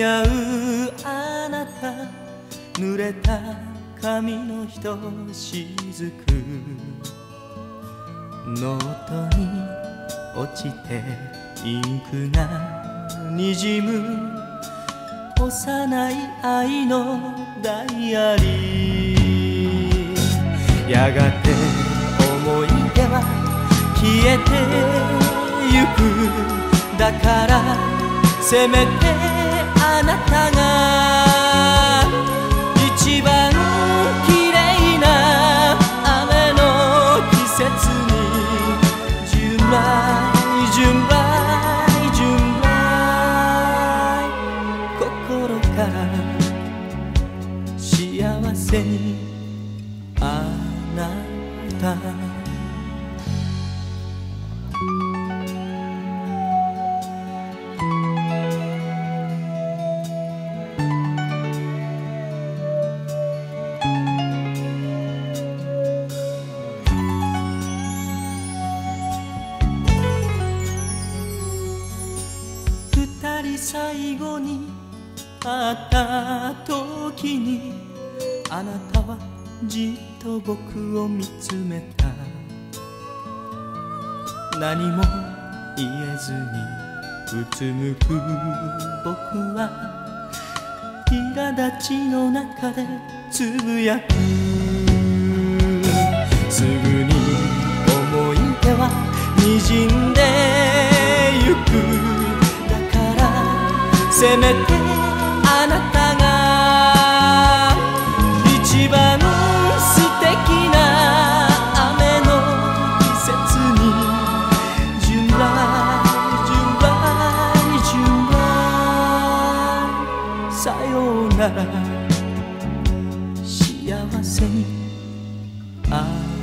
似合うあなた濡れた髪のひとしずく。ノートに落ちてインクがにじむ。幼い愛のダイアリー。やがて思い出は消えてゆく。だからせめてあなたが一番綺麗な雨の季節に純来純来純来心から幸せにあなた二人最後に会った時にあなたはじっと僕を見つめた。何も言えずにうつむく。僕は苛立ちの中でつぶやく。せめてあなたが一番素敵な雨の季節にじゅんばらじゅんばらじゅんばらさようなら幸せ。にああ